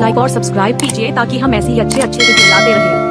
Like और subscribe कीजिए ताकि हम ऐसे ही अच्छे अच्छे वीडियो लाते रहें।